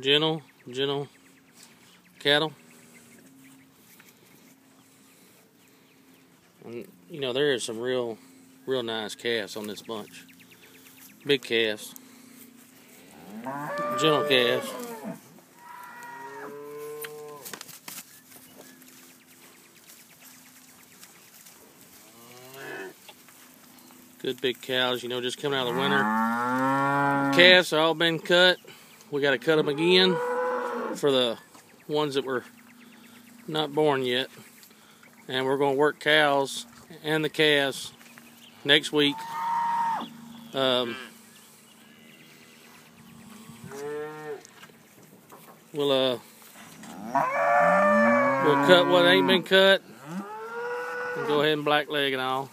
gentle, gentle cattle. And, you know, there is some real, real nice calves on this bunch. Big calves. Gentle calves. Good big cows, you know, just coming out of the winter. Calves are all been cut. We got to cut them again for the ones that were not born yet. And we're going to work cows and the calves next week. Um, we'll uh, we'll cut what ain't been cut and go ahead and blackleg and all.